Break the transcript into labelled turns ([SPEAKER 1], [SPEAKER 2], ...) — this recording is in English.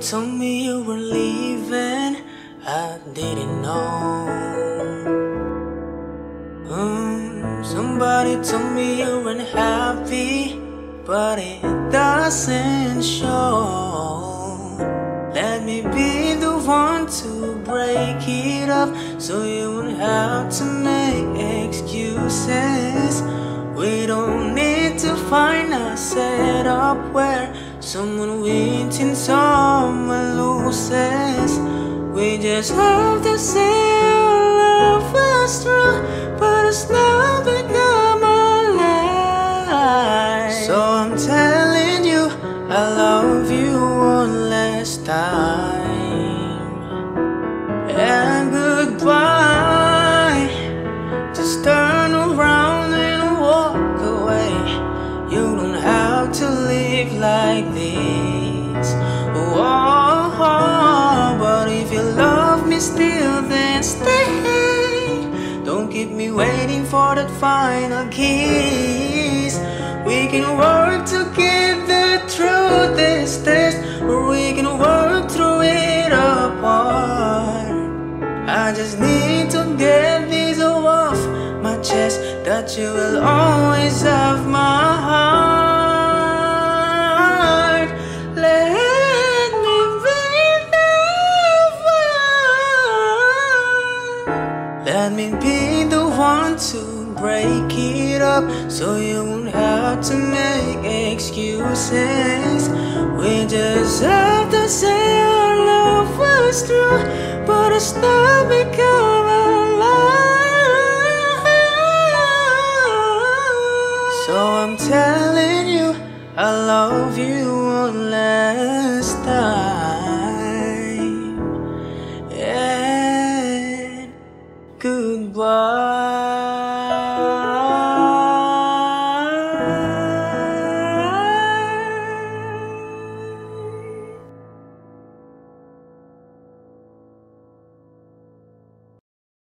[SPEAKER 1] told me you were leaving, I didn't know. Mm, somebody told me you weren't happy, but it doesn't show. Let me be the one to break it up so you won't have to make excuses. We don't need to find a setup where someone and someone loses. We just have to say love was true, but it's now become a lie. So I'm telling you, I love you one last time. And goodbye. Like this. Oh, but if you love me still, then stay. Don't keep me waiting for that final kiss. We can work together through this test, or we can work through it apart. I just need to get this off my chest that you will always have my heart. Let me be the one to break it up so you won't have to make excuses. We have to say our love was true, but it's not become a lie. So I'm telling you, I love you one